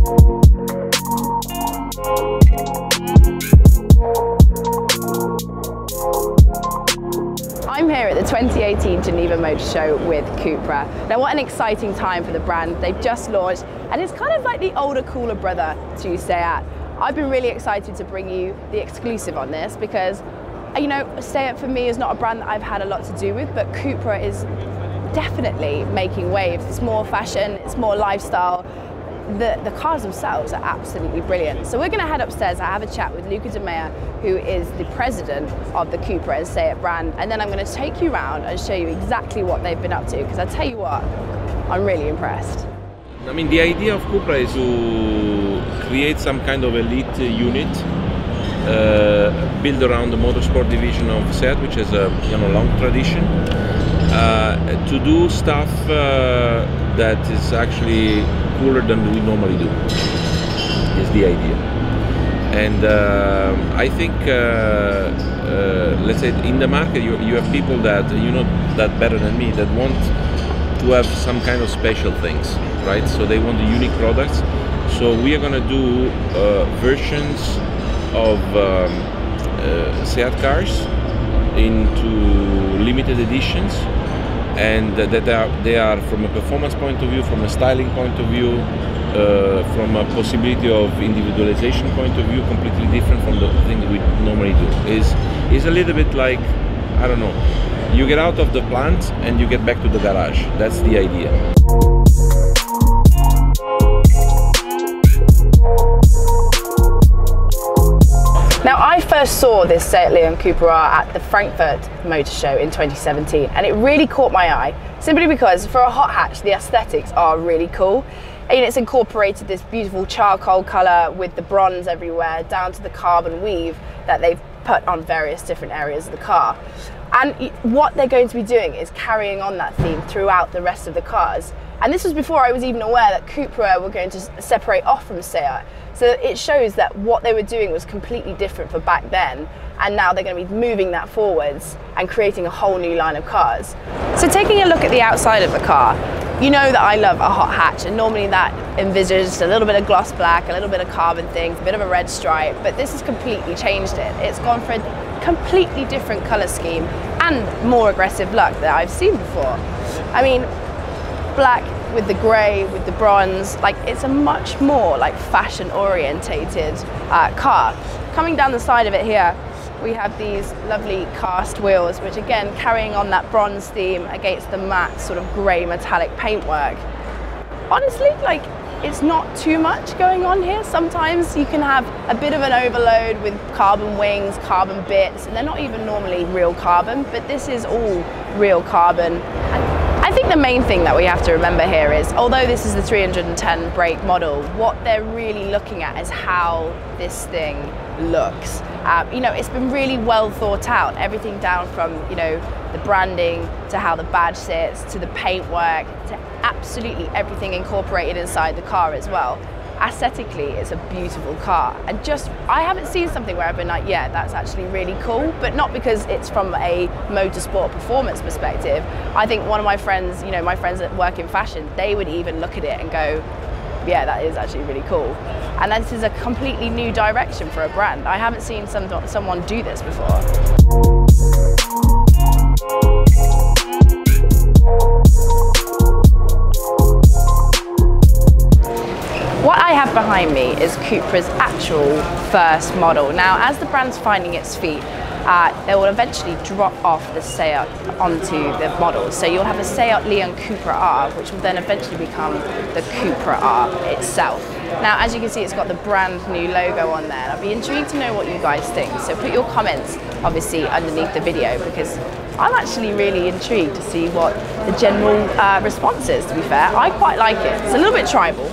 I'm here at the 2018 Geneva Motor Show with Cupra. Now what an exciting time for the brand. They've just launched and it's kind of like the older, cooler brother to Seat. I've been really excited to bring you the exclusive on this because, you know, Seat for me is not a brand that I've had a lot to do with, but Cupra is definitely making waves. It's more fashion, it's more lifestyle, the, the cars themselves are absolutely brilliant. So we're going to head upstairs. I have a chat with Luca De Meo, who is the president of the Cupra and Seat brand, and then I'm going to take you around and show you exactly what they've been up to. Because I tell you what, I'm really impressed. I mean, the idea of Cupra is to create some kind of elite unit uh, built around the motorsport division of Seat, which has a you know long tradition. Uh, to do stuff uh, that is actually cooler than we normally do is the idea. And uh, I think uh, uh, let's say in the market you, you have people that you know that better than me that want to have some kind of special things right? So they want the unique products. So we are going to do uh, versions of um, Seat cars into limited editions and that they are, they are from a performance point of view, from a styling point of view, uh, from a possibility of individualization point of view, completely different from the thing we normally do. Is is a little bit like I don't know. You get out of the plant and you get back to the garage. That's the idea. Saw this Seat Leon Cupra at the Frankfurt Motor Show in 2017, and it really caught my eye simply because for a hot hatch, the aesthetics are really cool. And it's incorporated this beautiful charcoal color with the bronze everywhere, down to the carbon weave that they've put on various different areas of the car. And what they're going to be doing is carrying on that theme throughout the rest of the cars. And this was before I was even aware that Cupra were going to separate off from Seat. So it shows that what they were doing was completely different for back then. And now they're going to be moving that forwards and creating a whole new line of cars. So taking a look at the outside of the car, you know that I love a hot hatch and normally that envisages a little bit of gloss black, a little bit of carbon things, a bit of a red stripe, but this has completely changed it. It's gone for a completely different colour scheme and more aggressive look that I've seen before. I mean, black with the grey, with the bronze, like it's a much more like fashion orientated uh, car. Coming down the side of it here, we have these lovely cast wheels, which again, carrying on that bronze theme against the matte sort of grey metallic paintwork. Honestly, like it's not too much going on here. Sometimes you can have a bit of an overload with carbon wings, carbon bits, and they're not even normally real carbon, but this is all real carbon. The main thing that we have to remember here is, although this is the 310 brake model, what they're really looking at is how this thing looks. Um, you know, it's been really well thought out, everything down from, you know, the branding to how the badge sits, to the paintwork, to absolutely everything incorporated inside the car as well aesthetically it's a beautiful car. And just I haven't seen something where I've been like yeah that's actually really cool. But not because it's from a motorsport performance perspective. I think one of my friends you know my friends that work in fashion they would even look at it and go yeah that is actually really cool. And this is a completely new direction for a brand. I haven't seen some, someone do this before behind me is Cupra's actual first model. Now, as the brand's finding its feet, uh, they will eventually drop off the Seat onto the model. So you'll have a Seat Leon Cupra R, which will then eventually become the Cupra R itself. Now, as you can see, it's got the brand new logo on there. I'd be intrigued to know what you guys think. So put your comments, obviously, underneath the video because I'm actually really intrigued to see what the general uh, response is, to be fair. I quite like it. It's a little bit tribal,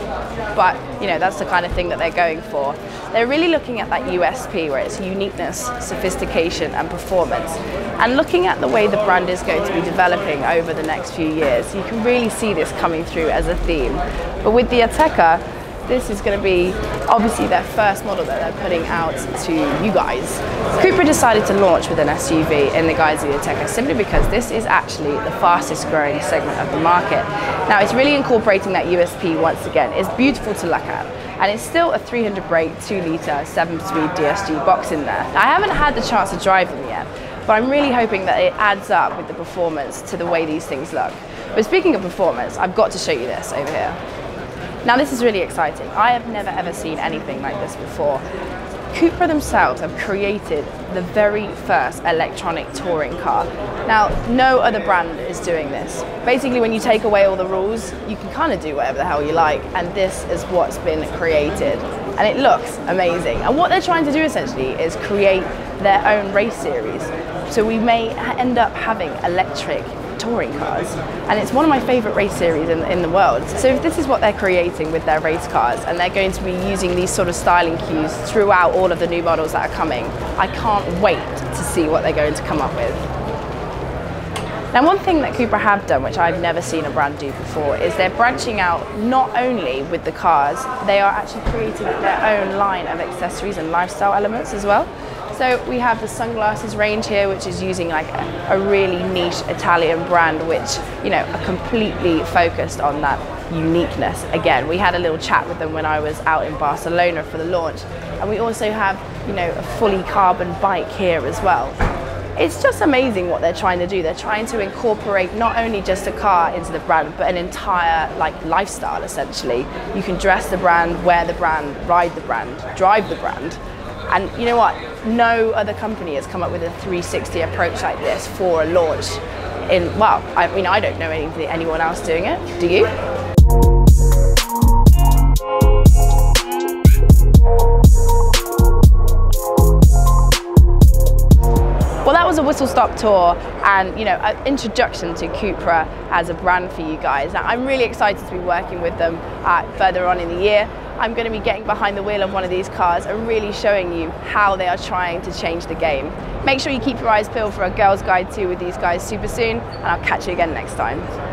but you know that's the kind of thing that they're going for. They're really looking at that USP where it's uniqueness, sophistication and performance. And looking at the way the brand is going to be developing over the next few years, you can really see this coming through as a theme. But with the Ateca, this is going to be obviously their first model that they're putting out to you guys. Cupra decided to launch with an SUV in the guise of the Ateca simply because this is actually the fastest growing segment of the market. Now it's really incorporating that USP once again. It's beautiful to look at and it's still a 300 brake, 2 litre, 7 speed DSG box in there. I haven't had the chance to drive them yet, but I'm really hoping that it adds up with the performance to the way these things look. But speaking of performance, I've got to show you this over here. Now this is really exciting. I have never ever seen anything like this before. Cupra themselves have created the very first electronic touring car. Now, no other brand is doing this. Basically, when you take away all the rules, you can kind of do whatever the hell you like, and this is what's been created. And it looks amazing. And what they're trying to do essentially is create their own race series. So we may end up having electric touring cars. And it's one of my favourite race series in, in the world. So if this is what they're creating with their race cars and they're going to be using these sort of styling cues throughout all of the new models that are coming, I can't wait to see what they're going to come up with. Now one thing that Cupra have done, which I've never seen a brand do before, is they're branching out not only with the cars, they are actually creating their own line of accessories and lifestyle elements as well. So we have the sunglasses range here, which is using like a, a really niche Italian brand, which, you know, are completely focused on that uniqueness. Again, we had a little chat with them when I was out in Barcelona for the launch. And we also have, you know, a fully carbon bike here as well. It's just amazing what they're trying to do. They're trying to incorporate not only just a car into the brand, but an entire like lifestyle essentially. You can dress the brand, wear the brand, ride the brand, drive the brand. And you know what? No other company has come up with a 360 approach like this for a launch. In well, I mean, I don't know any, anyone else doing it. Do you? Well, that was a whistle stop tour and you know an introduction to Cupra as a brand for you guys. I'm really excited to be working with them uh, further on in the year. I'm going to be getting behind the wheel of one of these cars and really showing you how they are trying to change the game. Make sure you keep your eyes peeled for a Girls Guide too with these guys super soon and I'll catch you again next time.